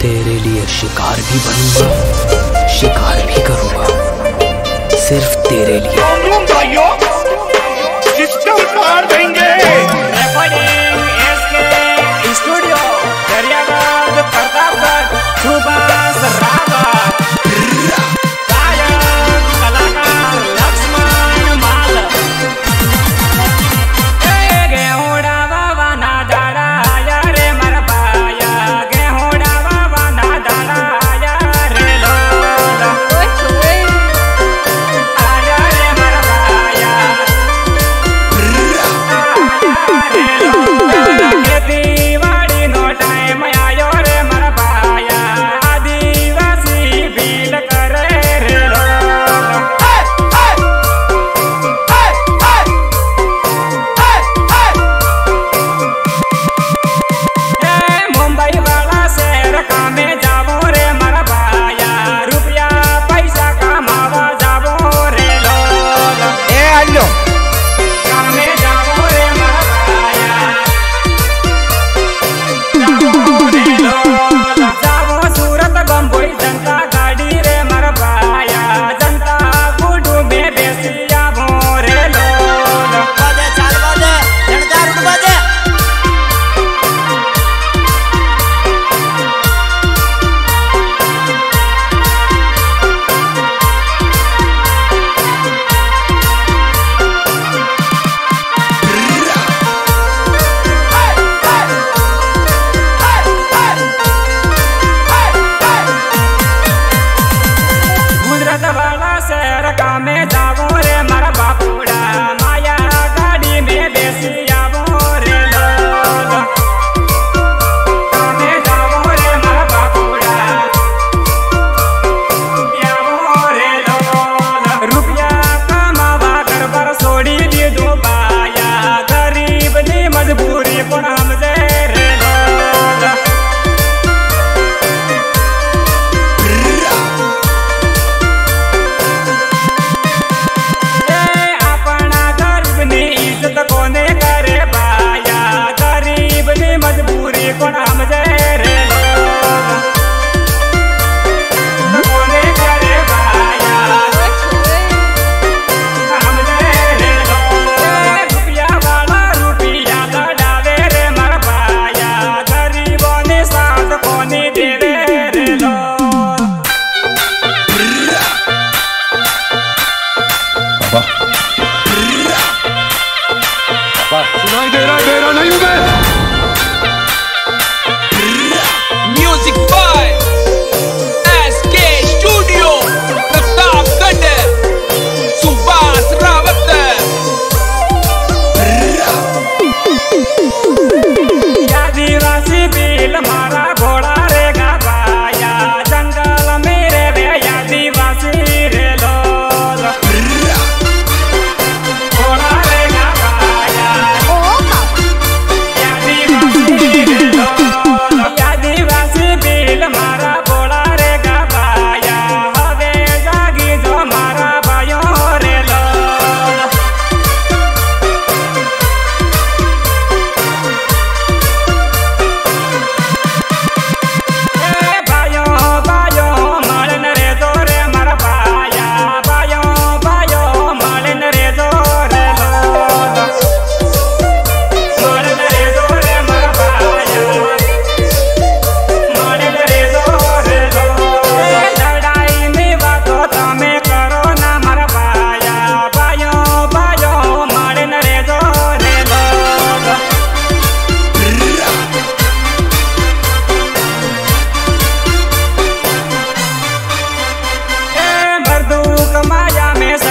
तेरे लिए शिकार भी बनूँगा शिकार भी करूँगा। सिर्फ़ तेरे लिए। खेल हमारा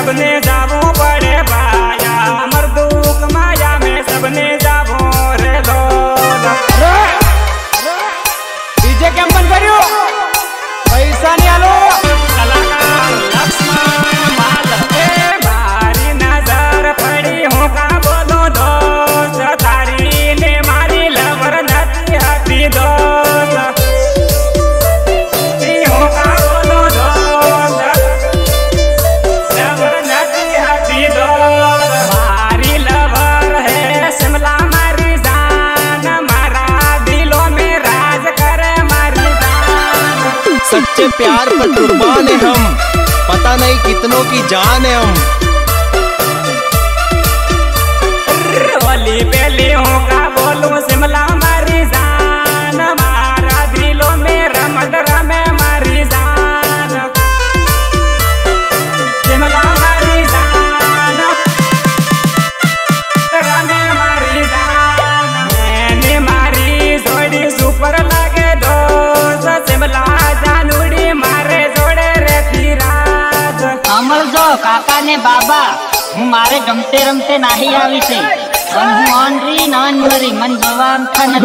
सबने जावो बड़े भाया मरदूक माया में सबने जावो रे दो डीजे कैंपन करियो। प्यार पर कुर्बान है हम। पता नहीं कितनों की जान है हम। ने बाबा हूँ मारे गमते रमते नहीं आई से हूँ ऑनरी नॉन मरी मन जवान था न